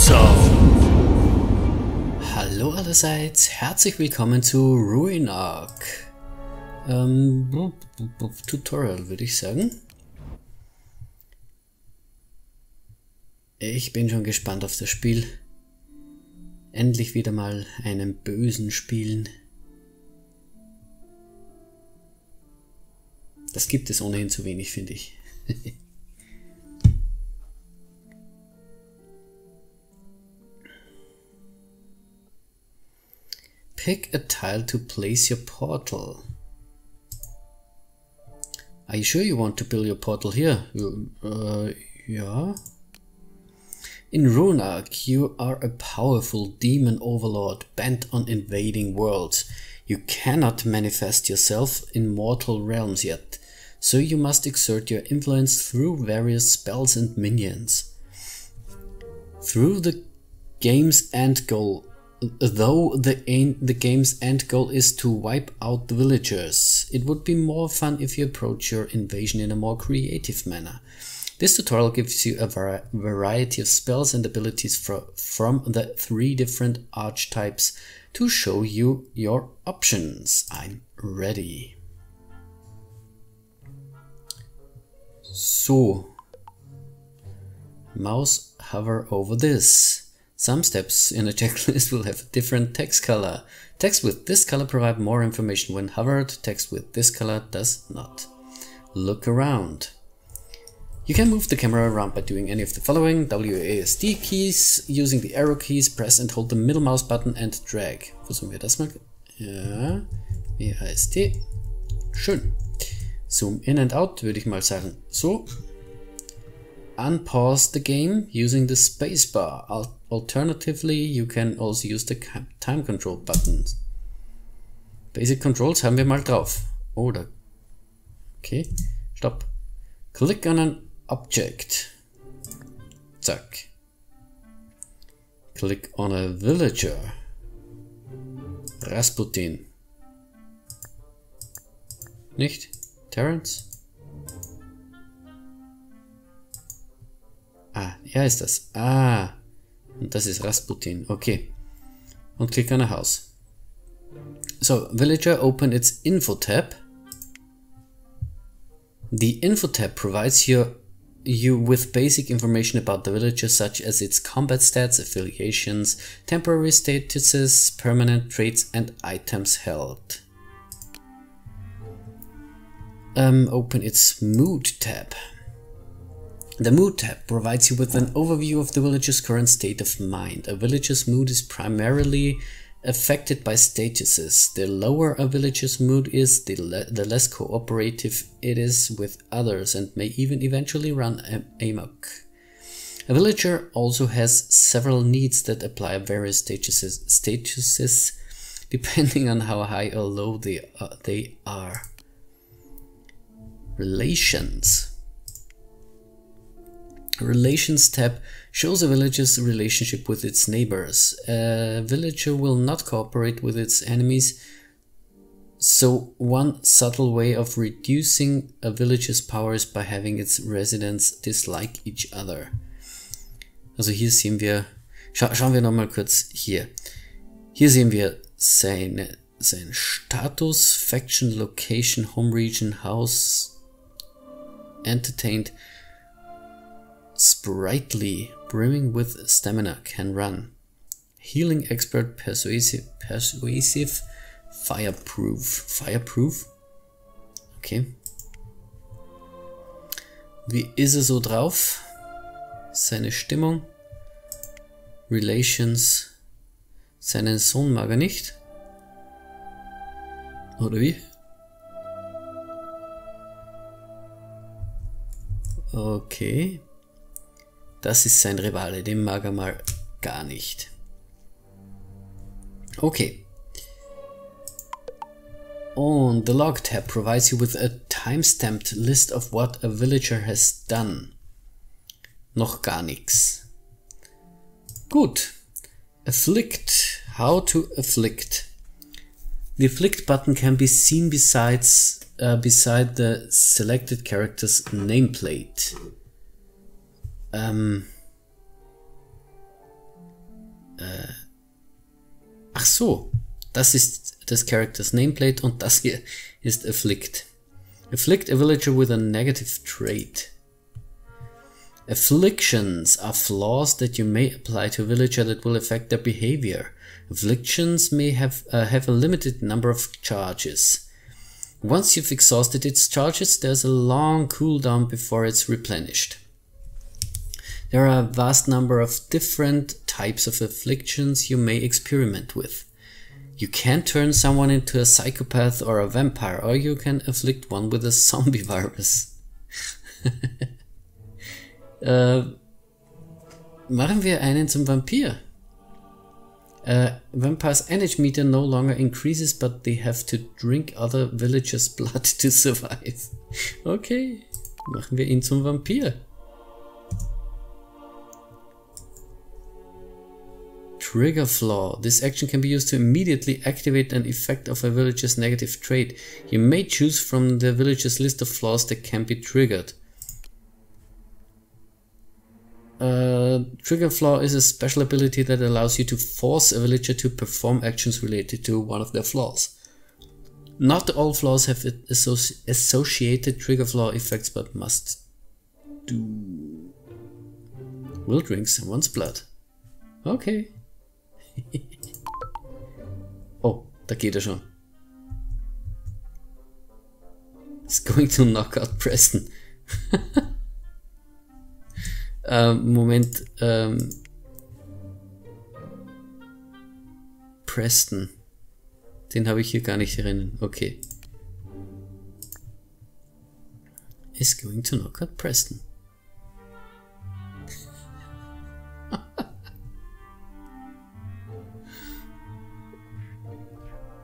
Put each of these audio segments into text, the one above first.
Zone. Hallo allerseits, herzlich willkommen zu Ruin Arc. Ähm, Tutorial würde ich sagen. Ich bin schon gespannt auf das Spiel. Endlich wieder mal einen Bösen spielen. Das gibt es ohnehin zu wenig, finde ich. Pick a tile to place your portal. Are you sure you want to build your portal here? Uh, yeah. In Runark, you are a powerful demon overlord bent on invading worlds. You cannot manifest yourself in mortal realms yet, so you must exert your influence through various spells and minions. Through the game's end goal, Though the, the game's end goal is to wipe out the villagers, it would be more fun if you approach your invasion in a more creative manner. This tutorial gives you a var variety of spells and abilities fro from the three different archetypes to show you your options. I'm ready. So, mouse hover over this. Some steps in a checklist will have a different text color. Text with this color provide more information when hovered, text with this color does not. Look around. You can move the camera around by doing any of the following WASD keys, using the arrow keys, press and hold the middle mouse button and drag. Versuchen wir das mal. Ja, WASD. Schön. Zoom in and out würde ich mal sagen. So. Unpause the game using the spacebar. Alternatively, you can also use the time control buttons. Basic Controls haben wir mal drauf. Oder. Okay. Stopp. Click on an object. Zack. Click on a villager. Rasputin. Nicht? Terence? Ah, er ist das. Ah. Und das ist Rasputin. Okay. Und klick on a house. So, Villager open its info tab. The info tab provides you, you with basic information about the villager such as its combat stats, affiliations, temporary statuses, permanent traits and items held. Um, open its mood tab. The Mood tab provides you with an overview of the village's current state of mind. A village's mood is primarily affected by statuses. The lower a village's mood is, the, le the less cooperative it is with others and may even eventually run amok. A villager also has several needs that apply various statuses, statuses depending on how high or low they, uh, they are. Relations. Relations tab shows a village's relationship with its neighbors. A villager will not cooperate with its enemies, so one subtle way of reducing a village's power is by having its residents dislike each other. Also hier sehen wir, scha schauen wir nochmal kurz hier. Hier sehen wir seine, sein Status, Faction, Location, Home Region, House, Entertained, sprightly, brimming with stamina, can run. Healing expert, persuasive, persuasive, fireproof. Fireproof? Okay. Wie ist er so drauf? Seine Stimmung? Relations? Seinen Sohn mag er nicht? Oder wie? Okay. Das ist sein Rivale, den mag er mal gar nicht. Okay. Und the log tab provides you with a time-stamped list of what a villager has done. Noch gar nichts. Gut. Afflict. How to afflict. The afflict button can be seen besides uh, beside the selected character's nameplate. Ähm So, das ist das Characters Nameplate und das hier ist Afflict. Afflict a villager with a negative trait. Afflictions are flaws that you may apply to a villager that will affect their behavior. Afflictions may have, uh, have a limited number of charges. Once you've exhausted its charges, there's a long cooldown before it's replenished. There are a vast number of different types of afflictions you may experiment with. You can turn someone into a psychopath or a vampire, or you can afflict one with a zombie virus. äh, machen wir einen zum Vampir. Uh, vampires' energy meter no longer increases, but they have to drink other villagers' blood to survive. Okay, machen wir ihn zum Vampir. Trigger flaw. This action can be used to immediately activate an effect of a villager's negative trait. You may choose from the villager's list of flaws that can be triggered. Uh, trigger flaw is a special ability that allows you to force a villager to perform actions related to one of their flaws. Not all flaws have associ associated trigger flaw effects but must do... Will drink someone's blood. Okay. oh, da geht er schon. It's going to knock out Preston. ähm, Moment. Ähm, Preston. Den habe ich hier gar nicht drinnen. Okay. Is going to knock out Preston.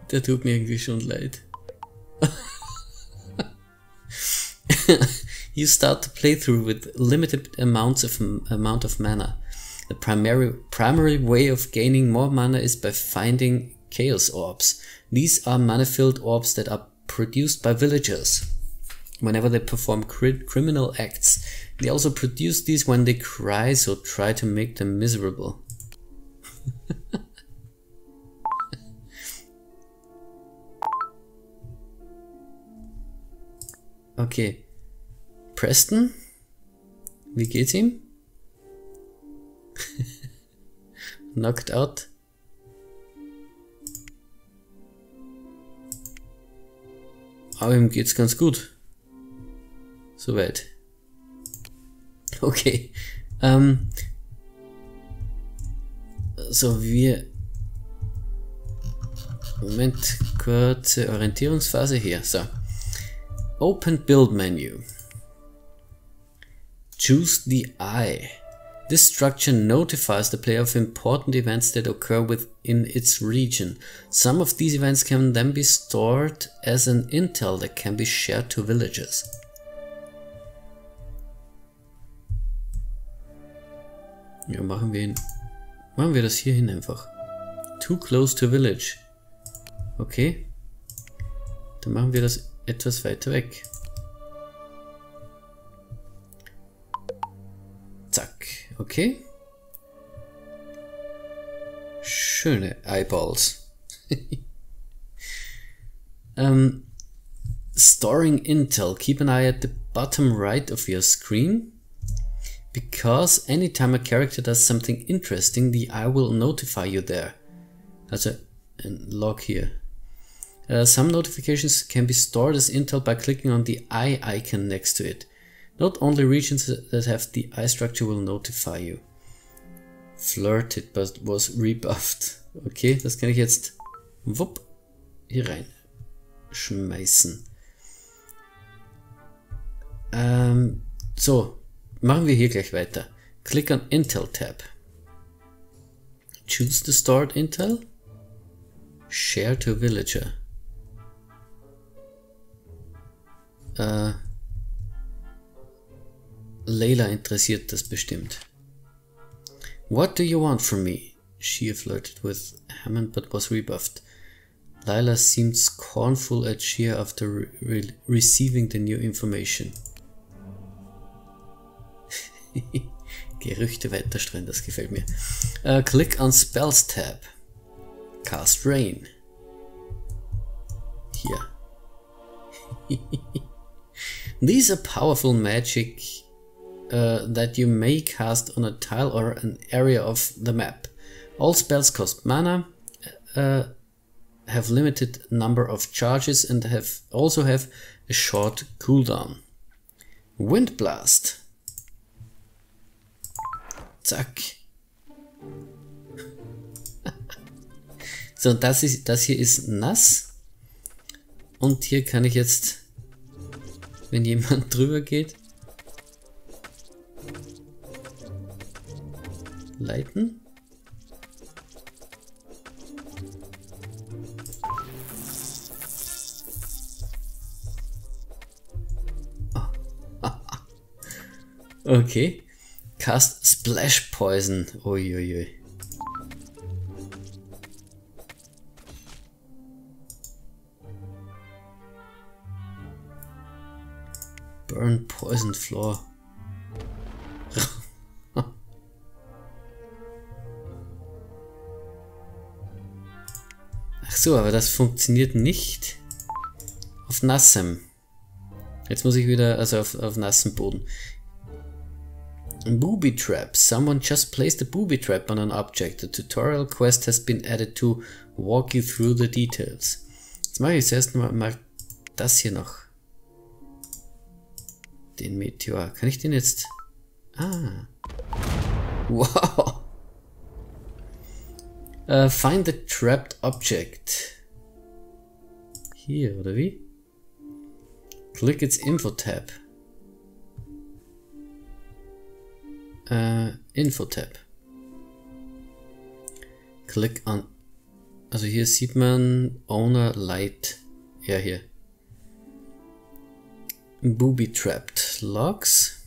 Tut mir irgendwie schon leid. you start the playthrough with limited amounts of amount of mana. The primary primary way of gaining more mana is by finding chaos orbs. These are mana-filled orbs that are produced by villagers whenever they perform cri criminal acts. They also produce these when they cry, so try to make them miserable. Okay. Preston? Wie geht's ihm? Knocked out. Aber ihm geht's ganz gut. Soweit. Okay. Ähm. So, wir... Moment, kurze Orientierungsphase hier. So. Open build menu. Choose the eye. This structure notifies the player of important events that occur within its region. Some of these events can then be stored as an intel that can be shared to villagers. Ja, machen wir ihn. Machen wir das hier hin einfach. Too close to village. Okay. Dann machen wir das etwas weiter weg. Zack, okay. Schöne Eyeballs. um, storing Intel. Keep an eye at the bottom right of your screen. Because anytime a character does something interesting, the eye will notify you there. Also ein Log hier. Uh, some notifications can be stored as intel by clicking on the eye icon next to it. Not only regions that have the eye structure will notify you. Flirted, but was rebuffed. Okay, das kann ich jetzt wupp hier rein schmeißen. Ähm, so, machen wir hier gleich weiter. Click on Intel tab. Choose the stored Intel. Share to Villager. Äh, Layla interessiert das bestimmt. What do you want from me? She flirted with Hammond but was rebuffed. Lila seemed scornful at Shia after re re receiving the new information. Gerüchte weiter streuen, das gefällt mir. Uh, click on Spells tab. Cast Rain. Hier. These are powerful magic uh, that you may cast on a tile or an area of the map. All spells cost mana, uh, have limited number of charges and have also have a short cooldown. Wind Blast. Zack. so, das, ist, das hier ist nass. Und hier kann ich jetzt, wenn jemand drüber geht, leiten. Okay. Cast Splash Poison. Uiuiui. Burn Poison Floor. Ach so, aber das funktioniert nicht auf nassem. Jetzt muss ich wieder, also auf, auf nassem Boden. Booby trap. Someone just placed a booby trap on an object. A tutorial quest has been added to walk you through the details. Jetzt mache ich zuerst mal, mal das hier noch. Den Meteor. Kann ich den jetzt... Ah. Wow. Uh, find the trapped object. Hier, oder wie? Click its Info tab. äh, Info-Tab. Click on. Also hier sieht man Owner Light. Ja, hier. Booby Trapped Logs.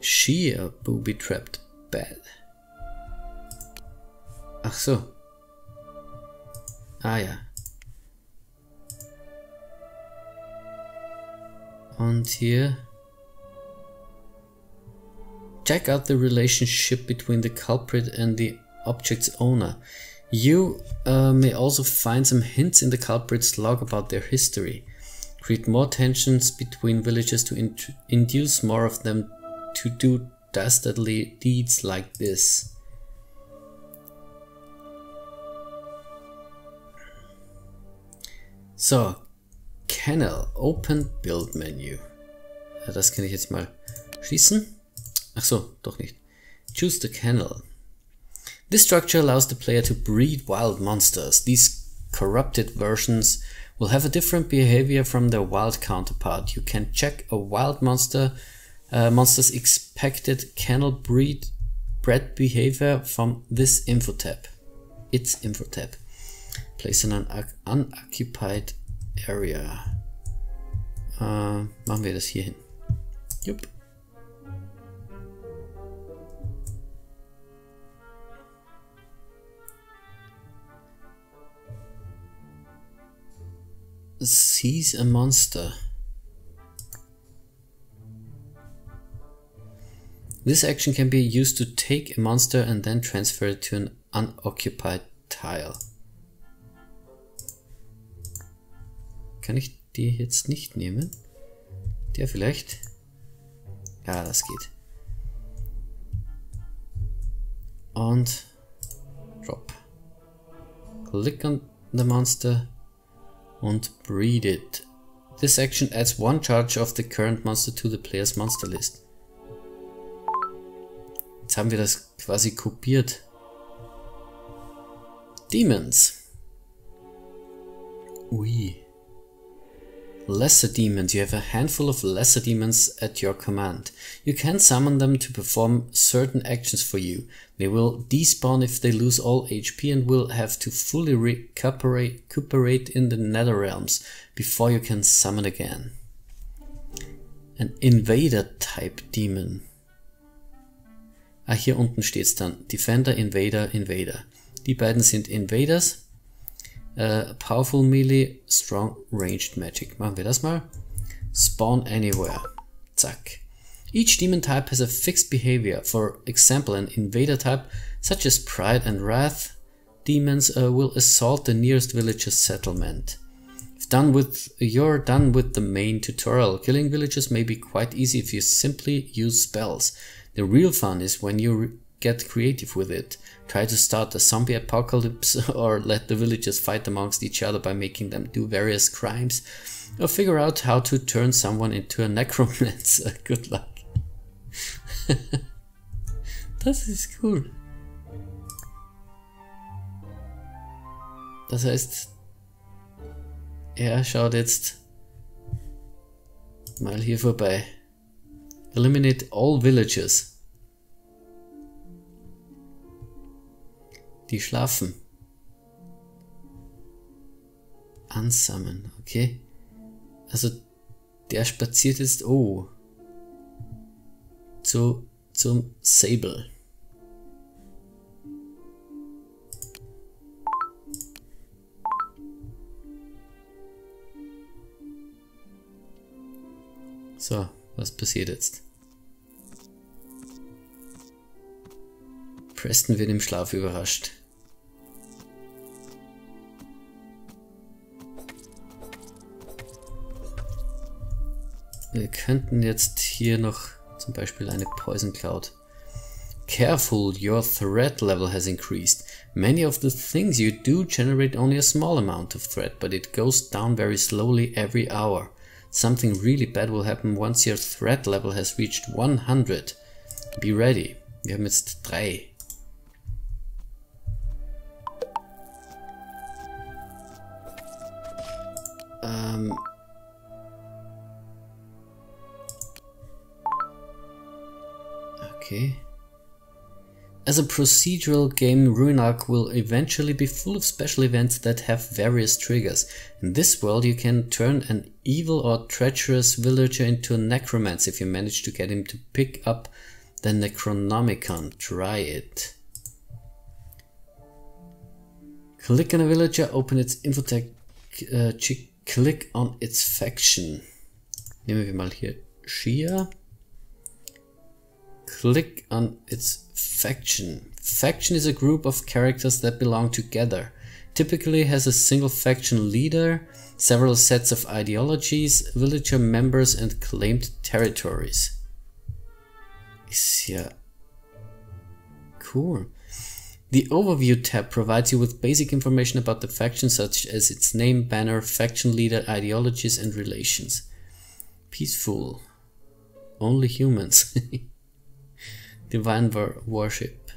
Sheer Booby Trapped Bed. Ach so. Ah ja. Und hier Check out the relationship between the culprit and the object's owner. You uh, may also find some hints in the culprit's log about their history. Create more tensions between villagers to in induce more of them to do dastardly deeds like this. So, Kennel, Open Build Menu. Das kann ich jetzt mal schließen. Ach so, doch nicht. Choose the kennel. This structure allows the player to breed wild monsters. These corrupted versions will have a different behavior from their wild counterpart. You can check a wild monster uh, monster's expected kennel breed bred behavior from this info tab. Its info tab. Place in an unoccupied area. Uh, machen wir das hier hin. Jupp. Seize a monster. This action can be used to take a monster and then transfer it to an unoccupied tile. Kann ich die jetzt nicht nehmen? Der vielleicht? Ja, das geht. Und drop. Click on the monster und breed it. This action adds one charge of the current monster to the player's monster list. Jetzt haben wir das quasi kopiert. Demons. Ui. Lesser demons. You have a handful of lesser demons at your command. You can summon them to perform certain actions for you. They will despawn if they lose all HP and will have to fully recuperate, in the nether realms before you can summon again. An Invader Type Demon. Ah, hier unten steht's dann. Defender, Invader, Invader. Die beiden sind Invaders. Uh, powerful Melee, Strong Ranged Magic. Machen wir das mal. Spawn Anywhere. Zack. Each demon type has a fixed behavior. For example, an invader type, such as Pride and Wrath, demons uh, will assault the nearest village's settlement. If done with, you're done with the main tutorial. Killing villagers may be quite easy if you simply use spells. The real fun is when you get creative with it. Try to start a zombie apocalypse or let the villagers fight amongst each other by making them do various crimes. Or figure out how to turn someone into a necromancer. Good luck. das ist cool. Das heißt, er schaut jetzt mal hier vorbei. Eliminate all villages. Die schlafen. Ansammeln, okay. Also der spaziert jetzt, oh, zu, zum Sable. So, was passiert jetzt? Preston wird im Schlaf überrascht. Wir könnten jetzt hier noch zum Beispiel eine Poison Cloud. Careful, your threat level has increased. Many of the things you do generate only a small amount of threat, but it goes down very slowly every hour. Something really bad will happen once your threat level has reached 100. Be ready. Wir haben jetzt drei. Ähm, Okay. As a procedural game, Ruinark will eventually be full of special events that have various triggers. In this world you can turn an evil or treacherous villager into a necromancer if you manage to get him to pick up the Necronomicon. Try it. Click on a villager, open its infotech, uh, click on its faction. Nehmen wir mal hier Shia. Click on its faction. Faction is a group of characters that belong together. Typically has a single faction leader, several sets of ideologies, villager members and claimed territories. Cool. The Overview tab provides you with basic information about the faction such as its name, banner, faction leader, ideologies and relations. Peaceful. Only humans. Divine Worship.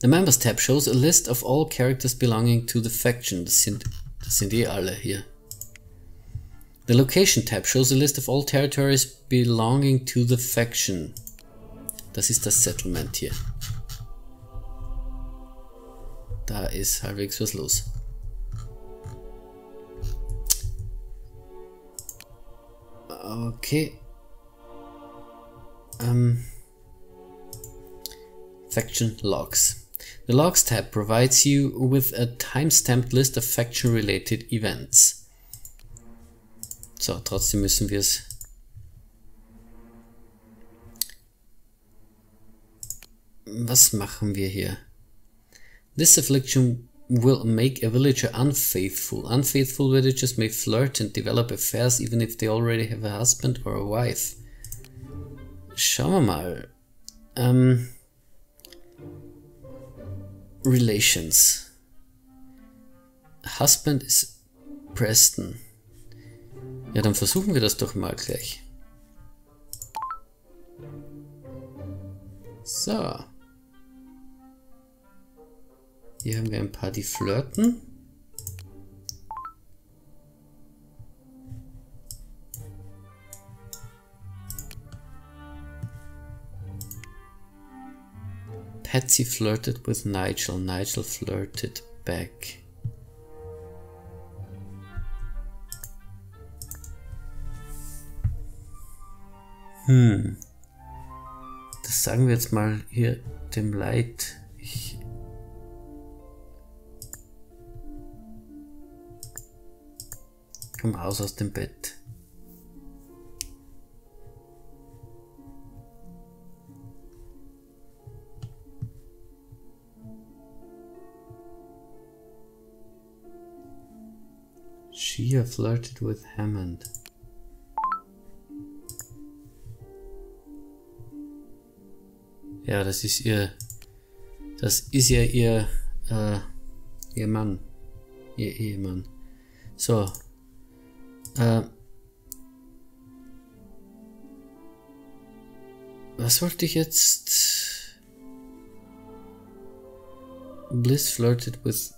The Members tab shows a list of all characters belonging to the faction. Das sind, eh alle. The Location tab shows a list of all territories belonging to the faction. Das ist das Settlement hier. Da ist halbwegs was los. Okay. Um, faction logs. The logs tab provides you with a timestamped list of faction related events. So, trotzdem müssen wir es Was machen wir hier? This affliction will make a villager unfaithful. Unfaithful villagers may flirt and develop affairs even if they already have a husband or a wife. Schauen wir mal. Ähm, Relations. Husband ist Preston. Ja, dann versuchen wir das doch mal gleich. So. Hier haben wir ein paar, die flirten. Patsy flirted with Nigel. Nigel flirted back. Hm. Das sagen wir jetzt mal hier dem Leid. Ich komm raus aus dem Bett. Shia flirted with Hammond. Ja, das ist ihr. Das ist ja ihr. Äh, ihr Mann. Ihr Ehemann. So. Äh, was wollte ich jetzt? Bliss flirted with.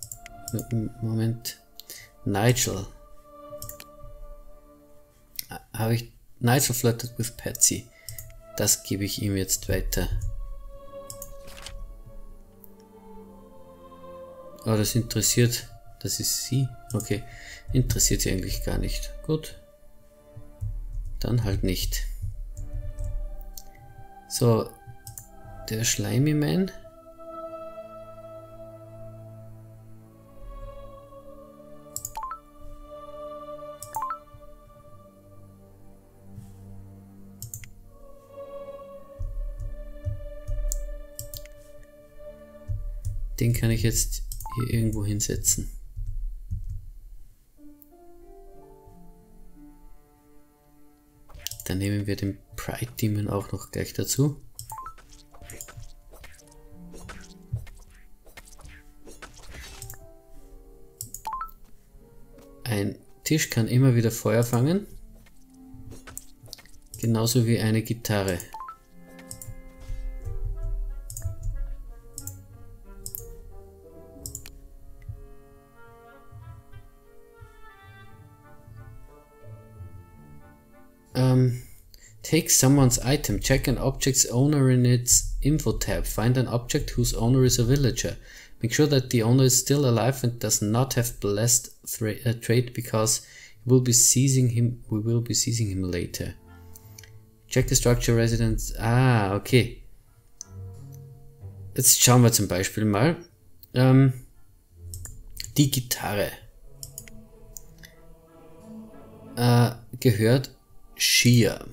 Moment. Nigel. Habe ich. Nigel flirted with Patsy. Das gebe ich ihm jetzt weiter. Oh, das interessiert. Das ist sie. Okay. Interessiert sie eigentlich gar nicht. Gut. Dann halt nicht. So. Der Schleimy Man. Den kann ich jetzt hier irgendwo hinsetzen. Dann nehmen wir den Pride Demon auch noch gleich dazu. Ein Tisch kann immer wieder Feuer fangen. Genauso wie eine Gitarre. Someone's item. Check an object's owner in its info tab. Find an object whose owner is a villager. Make sure that the owner is still alive and does not have blessed uh, trait because we will be seizing him. We will be seizing him later. Check the structure residence. Ah, okay. Jetzt schauen wir zum Beispiel mal. Ähm, die Gitarre äh, gehört Shia.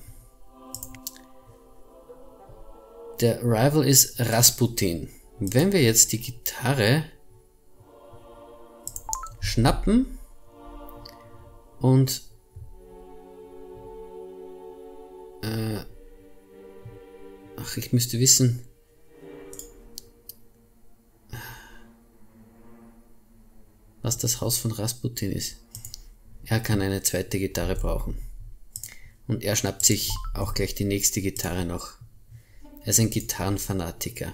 Der Rival ist Rasputin. Wenn wir jetzt die Gitarre schnappen und äh, ach, ich müsste wissen, was das Haus von Rasputin ist. Er kann eine zweite Gitarre brauchen. Und er schnappt sich auch gleich die nächste Gitarre noch. Er ist ein Gitarrenfanatiker.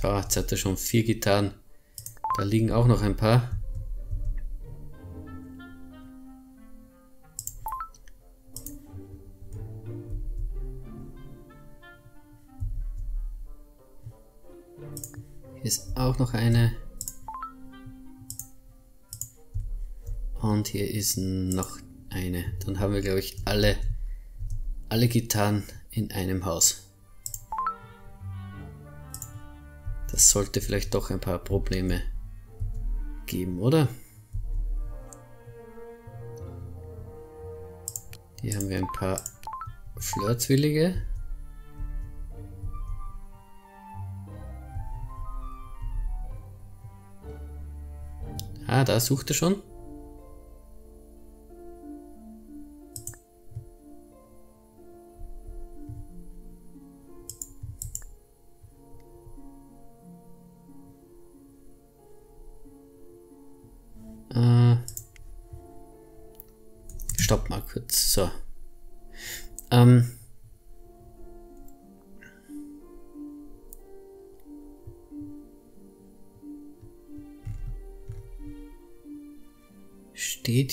So, jetzt hat er schon vier Gitarren. Da liegen auch noch ein paar. Hier ist auch noch eine. Und hier ist noch eine. Dann haben wir, glaube ich, alle, alle Gitarren in einem Haus. Das sollte vielleicht doch ein paar Probleme geben, oder? Hier haben wir ein paar Flirtwillige. Ah, da sucht er schon.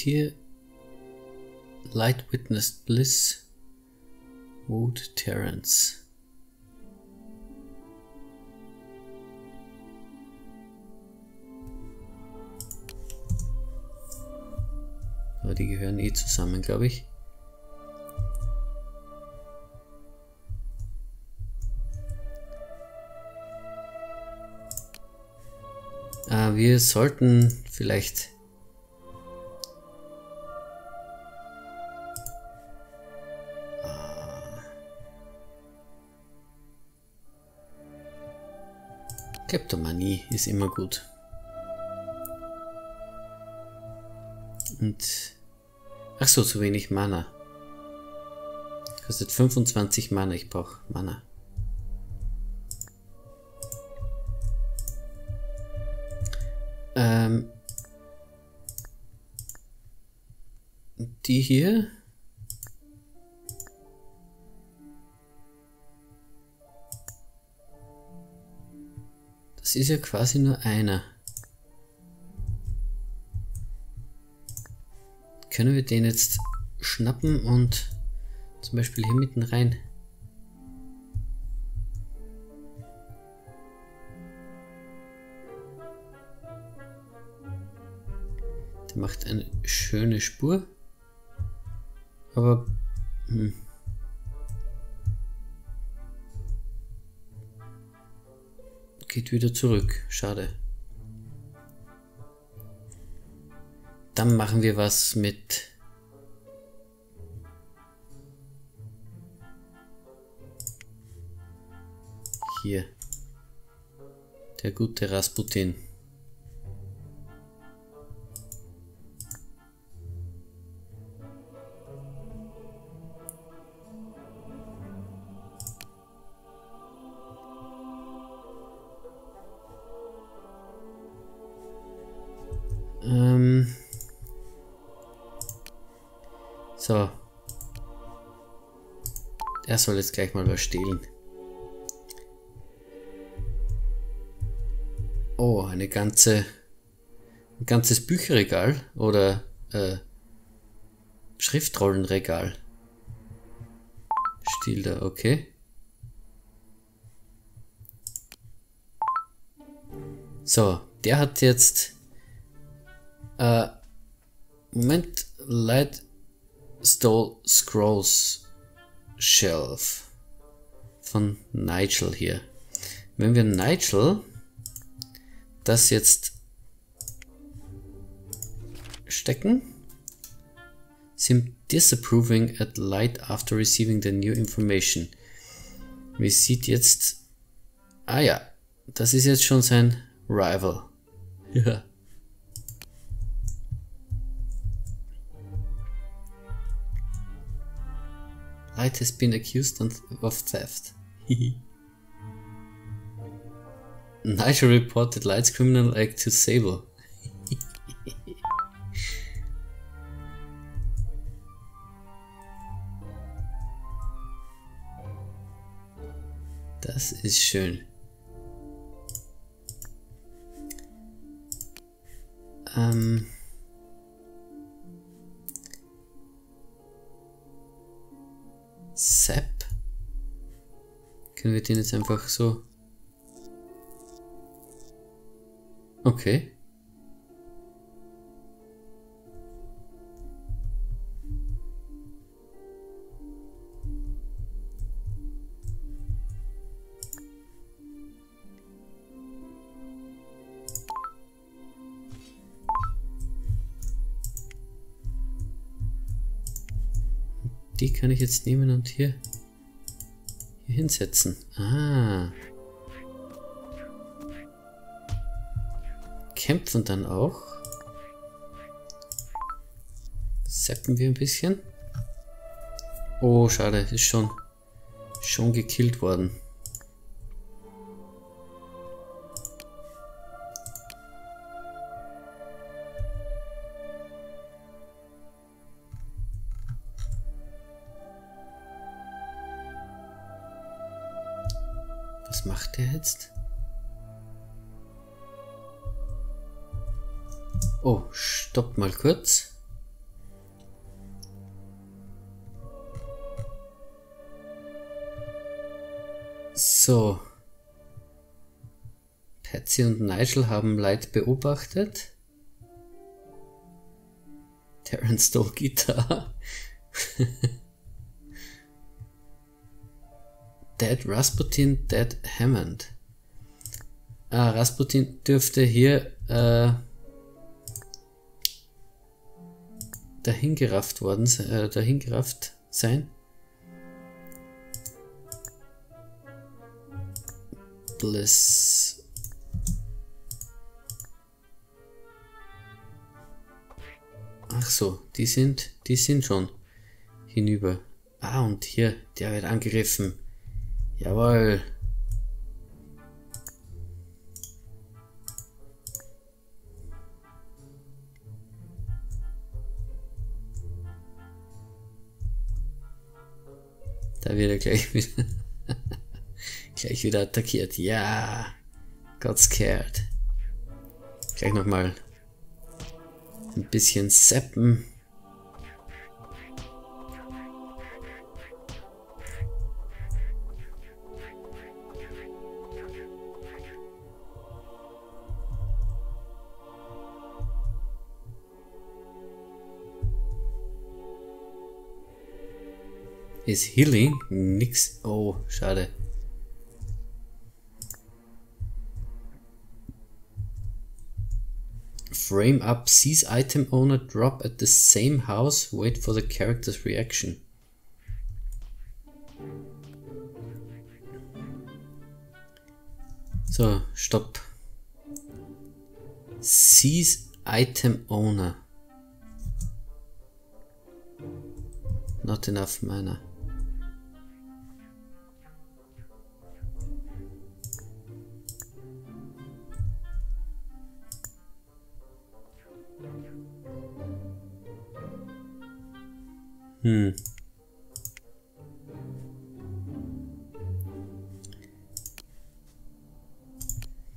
Hier Light Witnessed Bliss Wood Terrence. Aber die gehören eh zusammen, glaube ich. Äh, wir sollten vielleicht Kleptomanie ist immer gut. Und... Ach so, zu wenig Mana. Kostet 25 Mana, ich brauche Mana. Ähm... Die hier... Das ist ja quasi nur einer. Können wir den jetzt schnappen und zum Beispiel hier mitten rein? Der macht eine schöne Spur. Aber... Hm. Geht wieder zurück. Schade. Dann machen wir was mit... Hier. Der gute Rasputin. Soll jetzt gleich mal was stehlen. Oh, eine ganze, ein ganzes Bücherregal oder äh, Schriftrollenregal. Stiel da, okay. So, der hat jetzt äh, Moment, Light Stole Scrolls Shelf von Nigel hier. Wenn wir Nigel das jetzt stecken, seem disapproving at light after receiving the new information. Wie sieht jetzt, ah ja, das ist jetzt schon sein Rival. Ja. Light has been accused of theft. Nigel reported Light's criminal act to Sable. das ist schön. Ähm Sepp. Können wir den jetzt einfach so... Okay. Kann ich jetzt nehmen und hier, hier hinsetzen. Ah. Kämpfen dann auch. Zappen wir ein bisschen. Oh, schade, ist schon, schon gekillt worden. Kurz. So. Patsy und Nigel haben Light beobachtet. Terence Stoll Guitar. Dead Rasputin, Dead Hammond. Ah, Rasputin dürfte hier äh, dahingerafft worden, äh, dahingerafft sein. Bless. Ach so, die sind, die sind schon hinüber. Ah, und hier, der wird angegriffen. Jawohl. Da wird er gleich wieder, gleich wieder attackiert. Ja, got scared. Gleich nochmal ein bisschen seppen. Ist Healing? Nix. Oh, schade. Frame up, seize item owner, drop at the same house, wait for the character's reaction. So, stopp. Seize item owner. Not enough mana. Hm.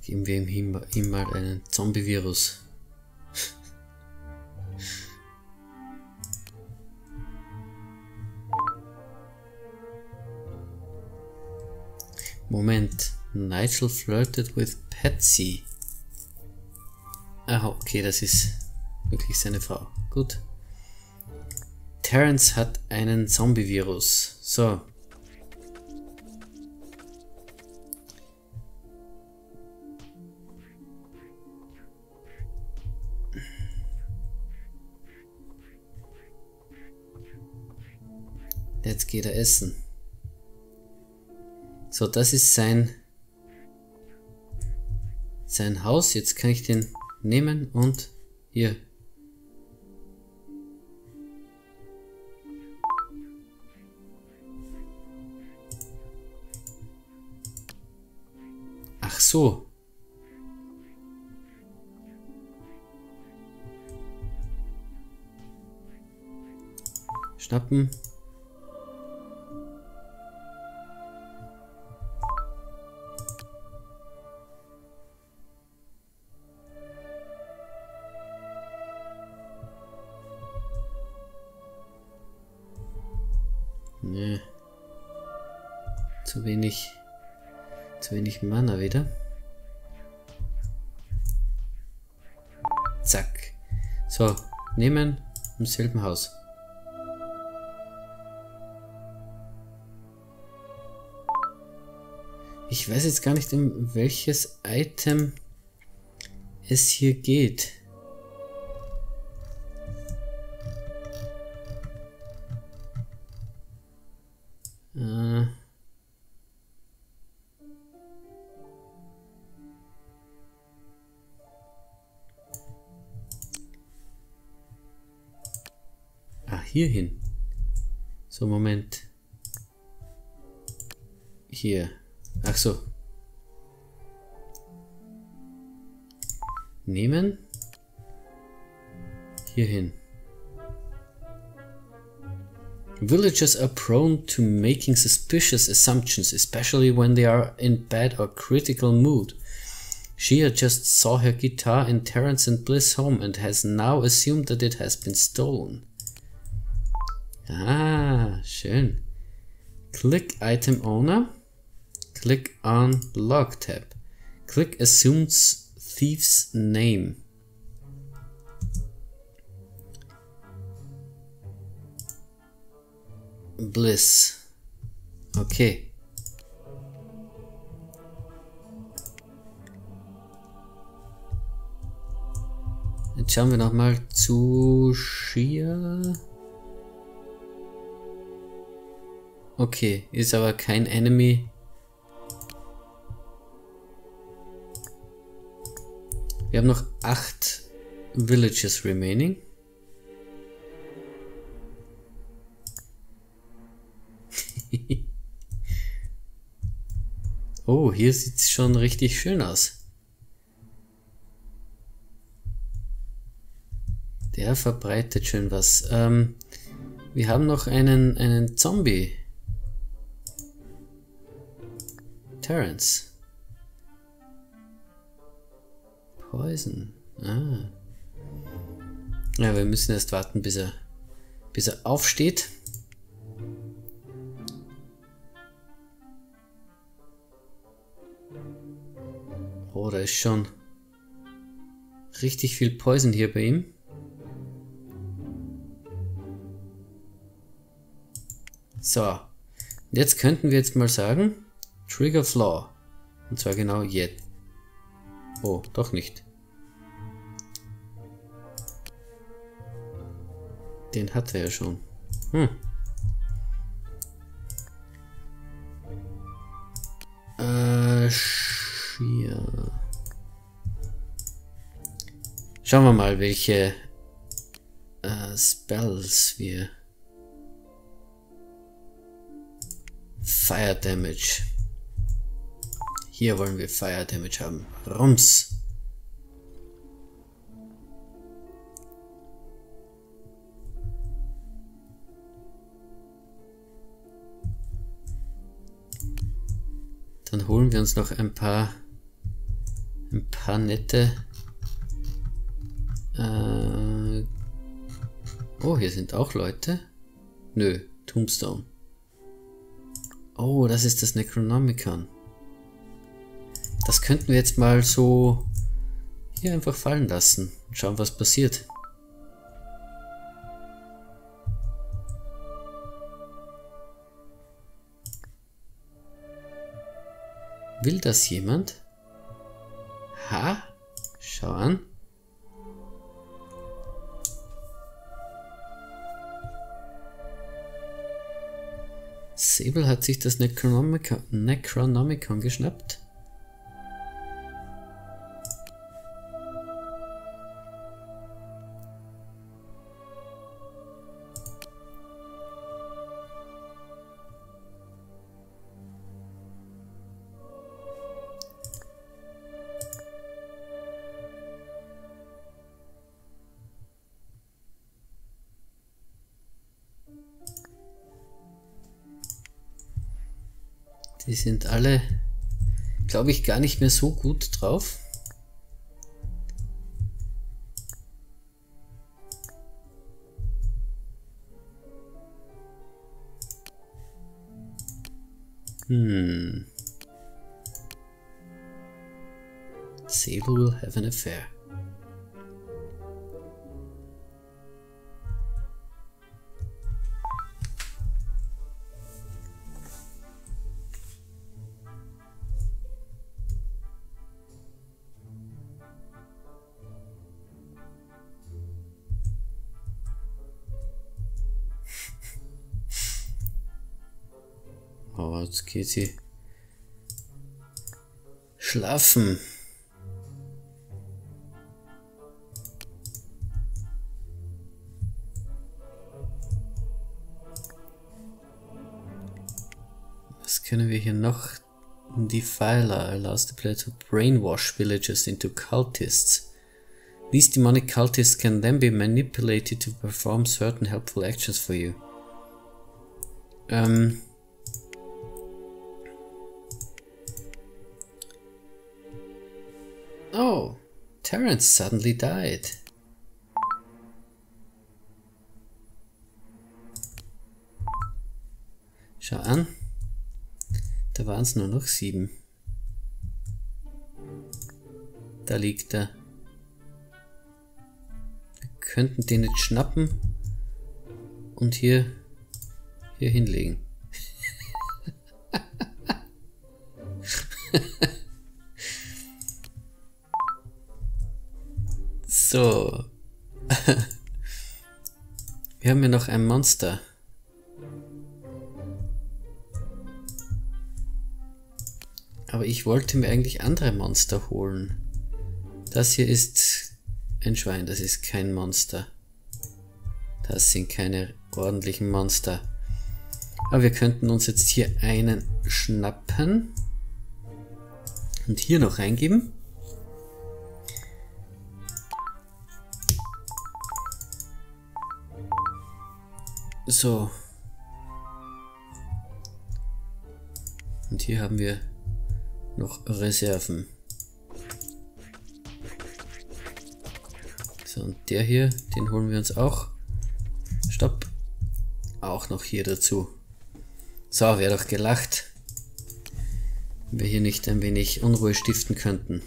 Geben wir ihm, mal einen Zombie-Virus. Moment. Nigel flirted with Patsy. Ah, okay, das ist wirklich seine Frau. Gut. Terence hat einen Zombie-Virus. So. Jetzt geht er essen. So, das ist sein sein Haus. Jetzt kann ich den nehmen und hier so. Schnappen. Nee. Zu wenig. Zu wenig Mana wieder. So, nehmen im selben Haus. Ich weiß jetzt gar nicht, um welches Item es hier geht. Hier hin. So, Moment. Hier. Ach so. Nehmen. Hier hin. Villagers are prone to making suspicious assumptions, especially when they are in bad or critical mood. Shia just saw her guitar in Terence and Bliss home and has now assumed that it has been stolen. Ah, schön. Click Item Owner. Click on Log tab. Click Assumes Thief's Name. Bliss. Okay. Jetzt schauen wir nochmal zu Shia. Okay, ist aber kein Enemy. Wir haben noch acht Villages remaining. oh, hier sieht es schon richtig schön aus. Der verbreitet schön was. Ähm, wir haben noch einen, einen Zombie. Terence. Poison. Ah. Ja, wir müssen erst warten, bis er, bis er aufsteht. Oh, da ist schon richtig viel Poison hier bei ihm. So, jetzt könnten wir jetzt mal sagen, Trigger Flaw. Und zwar genau jetzt. Oh, doch nicht. Den hat er ja schon. Hm. Äh, Schier. Schauen wir mal, welche äh, Spells wir Fire Damage. Hier wollen wir Fire Damage haben. Rums. Dann holen wir uns noch ein paar ein paar nette äh, Oh, hier sind auch Leute. Nö, Tombstone. Oh, das ist das Necronomicon. Das könnten wir jetzt mal so hier einfach fallen lassen und schauen, was passiert. Will das jemand? Ha? Schau an. Sable hat sich das Necronomicon, Necronomicon geschnappt. Alle, glaube ich, gar nicht mehr so gut drauf. Hmm. Sable will have an affair. Geht sie schlafen. Was können wir hier noch? Defiler allows the player to brainwash villagers into cultists. These demonic cultists can then be manipulated to perform certain helpful actions for you. Ähm, Oh, Terence suddenly died. Schau an. Da waren es nur noch sieben. Da liegt er. Wir könnten den jetzt schnappen und hier, hier hinlegen. So. Wir haben hier noch ein Monster. Aber ich wollte mir eigentlich andere Monster holen. Das hier ist ein Schwein, das ist kein Monster. Das sind keine ordentlichen Monster. Aber wir könnten uns jetzt hier einen schnappen und hier noch reingeben. So. Und hier haben wir noch Reserven. So, und der hier, den holen wir uns auch. Stopp. Auch noch hier dazu. So, wäre doch gelacht, wenn wir hier nicht ein wenig Unruhe stiften könnten.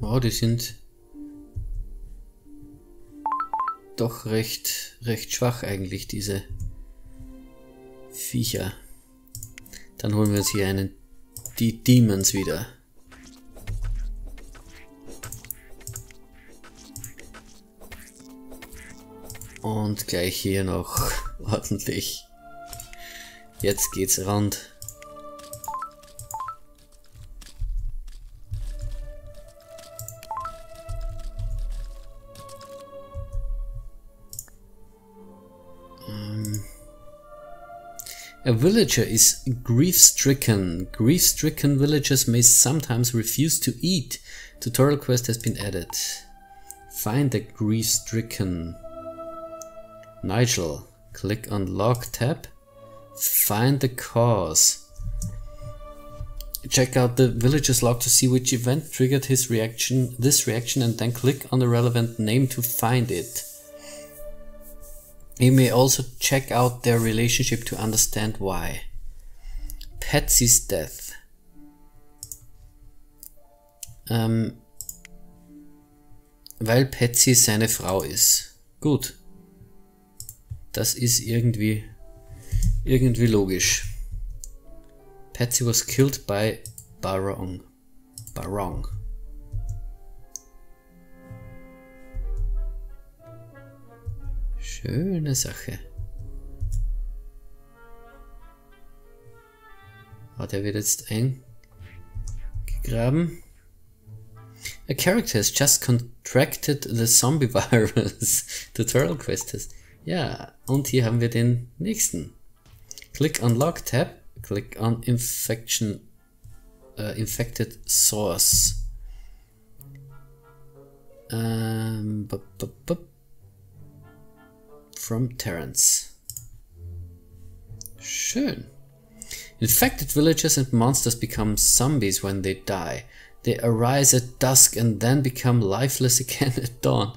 Wow, die sind doch recht, recht schwach eigentlich, diese Viecher. Dann holen wir uns hier einen, die Demons wieder. Und gleich hier noch ordentlich. Jetzt geht's rund. A villager is grief-stricken. Grief-stricken villagers may sometimes refuse to eat. Tutorial quest has been added. Find the grief-stricken. Nigel, click on log tab, find the cause. Check out the villager's log to see which event triggered his reaction, this reaction and then click on the relevant name to find it. You may also check out their relationship to understand why. Patsy's death. Ähm, weil Patsy seine Frau ist. Gut. Das ist irgendwie, irgendwie logisch. Patsy was killed by Barong. Barong. Schöne Sache. Ah, der wird jetzt eingegraben. A character has just contracted the zombie virus. Tutorial quest test. Ja, und hier haben wir den nächsten. Click on Log Tab, click on Infection, uh, Infected Source. Um, bup, bup, bup. From Terence. Schön. Infected villagers and monsters become zombies when they die. They arise at dusk and then become lifeless again at dawn.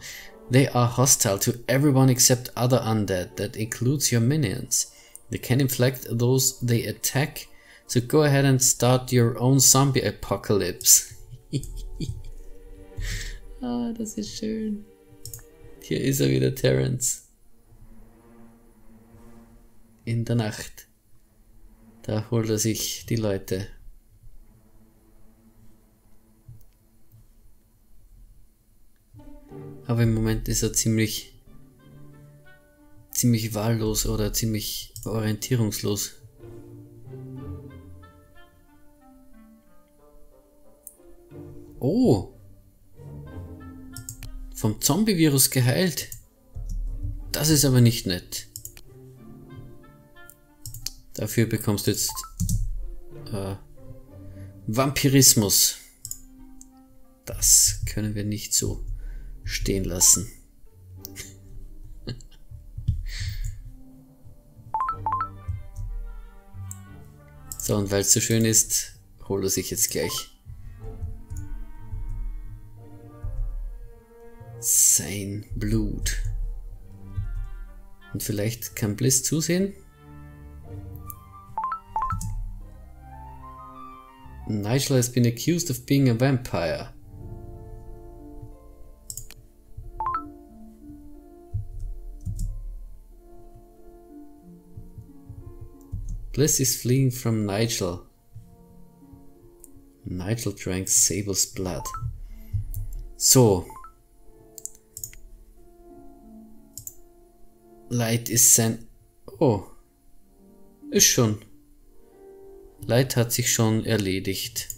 They are hostile to everyone except other undead, that includes your minions. They can inflict those they attack, so go ahead and start your own zombie apocalypse. ah, das ist schön. Hier ist er wieder, Terence. In der Nacht. Da holt er sich die Leute. Aber im Moment ist er ziemlich, ziemlich wahllos oder ziemlich orientierungslos. Oh! Vom Zombie-Virus geheilt. Das ist aber nicht nett. Dafür bekommst du jetzt äh, Vampirismus. Das können wir nicht so stehen lassen. so, und weil es so schön ist, holt er sich jetzt gleich sein Blut. Und vielleicht kann Bliss zusehen. Nigel has been accused of being a vampire. Bliss is fleeing from Nigel. Nigel drank Sable's blood. So. Light is sent. Oh. Ist schon. Light hat sich schon erledigt.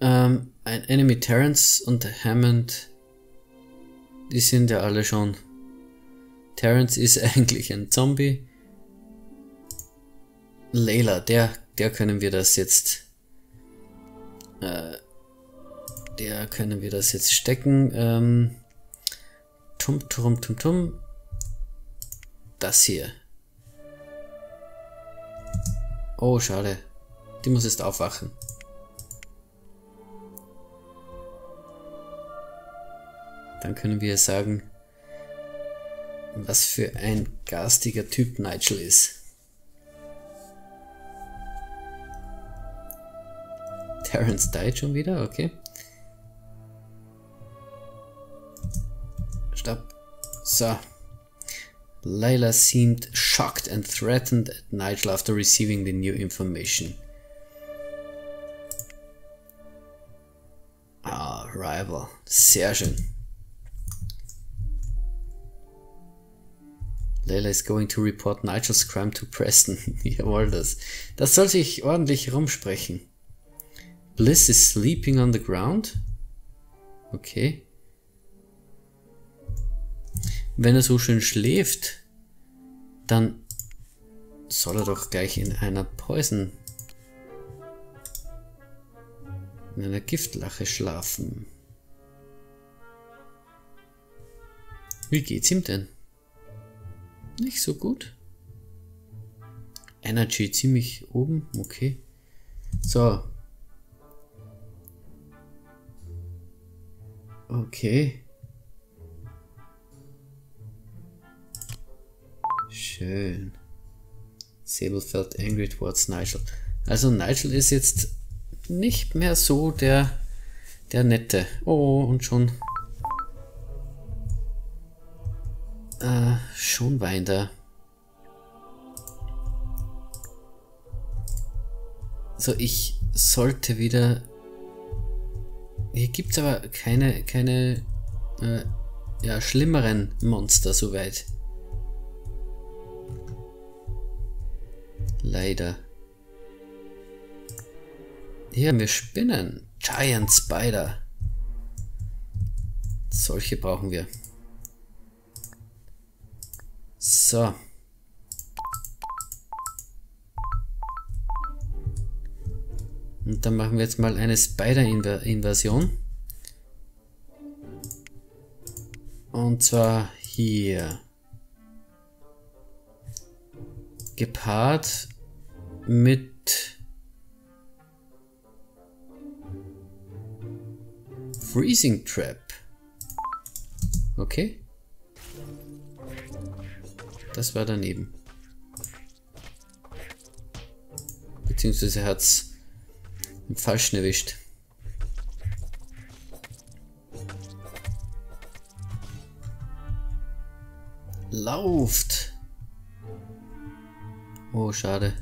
Ähm, ein Enemy Terrence und Hammond, die sind ja alle schon. Terrence ist eigentlich ein Zombie. Layla, der, der können wir das jetzt, äh, der können wir das jetzt stecken. Ähm, tum, tum, tum, tum. Das hier. Oh, schade. Die muss jetzt aufwachen. Dann können wir sagen, was für ein garstiger Typ Nigel ist. Terence died schon wieder, okay. Stopp. So. Layla seemed shocked and threatened at Nigel after receiving the new information. Ah, Rival. Sehr schön. Layla is going to report Nigel's crime to Preston. Jawohl, das. Das soll sich ordentlich rumsprechen. Bliss is sleeping on the ground. Okay. Wenn er so schön schläft, dann soll er doch gleich in einer Poison, in einer Giftlache schlafen. Wie geht's ihm denn? Nicht so gut. Energy ziemlich oben, okay. So. Okay. Schön. Sable felt angry towards Nigel. Also Nigel ist jetzt nicht mehr so der, der Nette. Oh, und schon... Äh, schon weint er. So, ich sollte wieder... Hier gibt es aber keine, keine äh, ja, schlimmeren Monster soweit. Leider. Hier haben wir Spinnen. Giant Spider. Solche brauchen wir. So. Und dann machen wir jetzt mal eine Spider-Invasion. Und zwar hier. Gepaart mit Freezing Trap. Okay. Das war daneben. Beziehungsweise hat es im Falschen erwischt. Lauft! Oh, schade.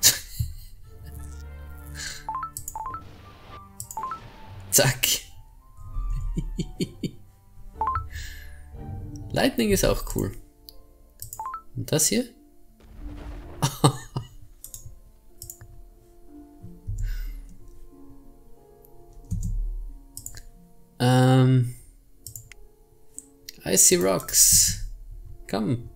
Zack. Lightning ist auch cool. Und das hier? Icy Rocks. Komm.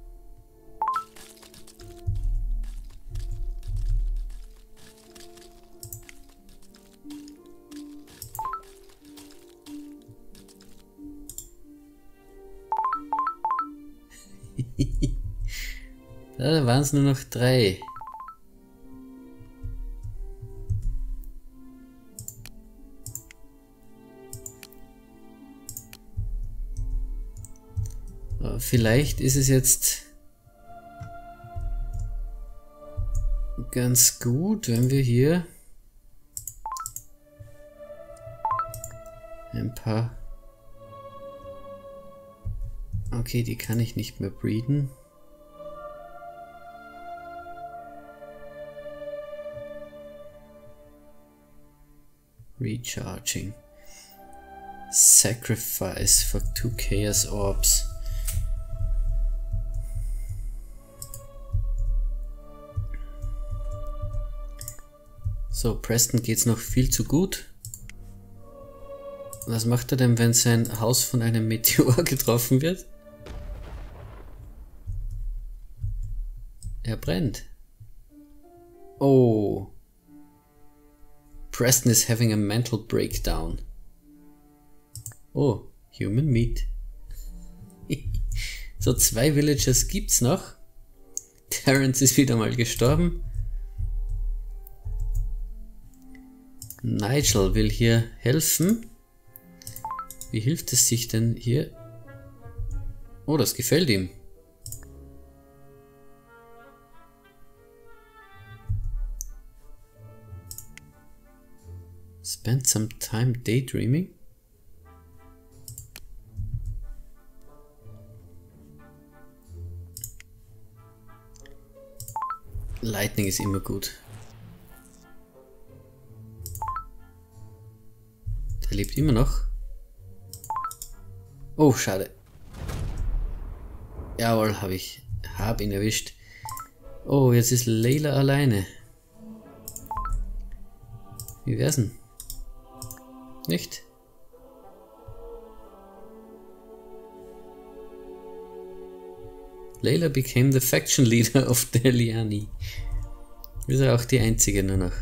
da waren es nur noch drei. Vielleicht ist es jetzt ganz gut, wenn wir hier ein paar Okay, die kann ich nicht mehr breeden. Recharging. Sacrifice for two Chaos Orbs. So, Preston geht's noch viel zu gut. Was macht er denn, wenn sein Haus von einem Meteor getroffen wird? Er brennt. Oh. Preston is having a mental breakdown. Oh, human meat. so, zwei Villagers gibt's noch. Terence ist wieder mal gestorben. Nigel will hier helfen. Wie hilft es sich denn hier? Oh, das gefällt ihm. Spend some time daydreaming? Lightning ist immer gut. Der lebt immer noch. Oh, schade. Jawohl, habe ich. Hab ihn erwischt. Oh, jetzt ist Leila alleine. Wie wär's denn? Nicht? Layla became the faction leader of Deliani. Ist er auch die einzige nur noch.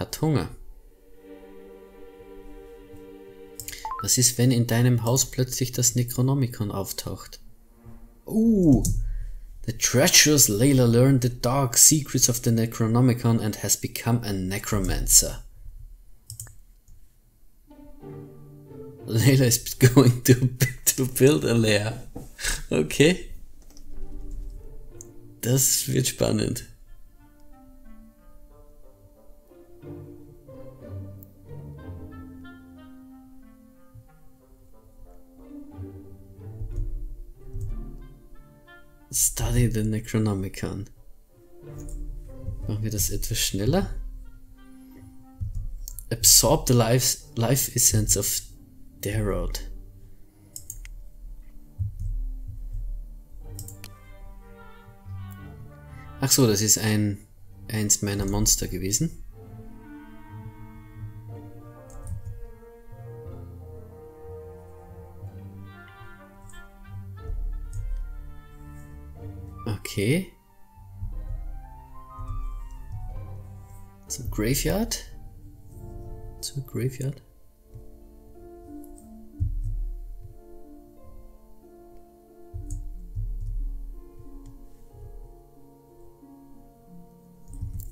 Hat Hunger. Was ist, wenn in deinem Haus plötzlich das Necronomicon auftaucht? Uh, the treacherous Layla learned the dark secrets of the Necronomicon and has become a necromancer. Layla is going to, to build a lair. Okay. Das wird spannend. Study the Necronomicon. Machen wir das etwas schneller? Absorb the life, life essence of Darrod. Ach so, das ist ein eins meiner Monster gewesen. Okay. Zum Graveyard. Zur Graveyard.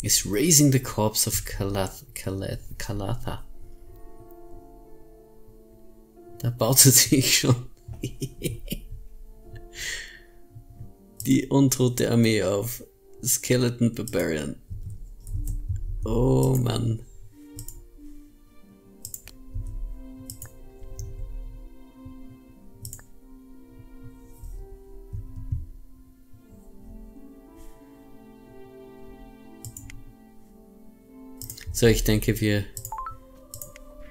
is raising the corpse of Kalath, Kalath, Kalatha. Da baut sie sich schon die untote Armee auf. Skeleton Barbarian. Oh Mann. So, ich denke, wir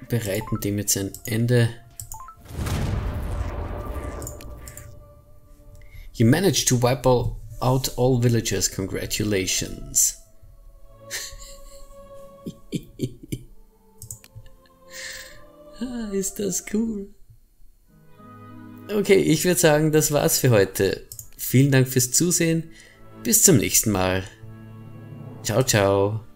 bereiten dem jetzt ein Ende. You managed to wipe all, out all villagers. Congratulations. ah, ist das cool. Okay, ich würde sagen, das war's für heute. Vielen Dank fürs Zusehen. Bis zum nächsten Mal. Ciao, ciao.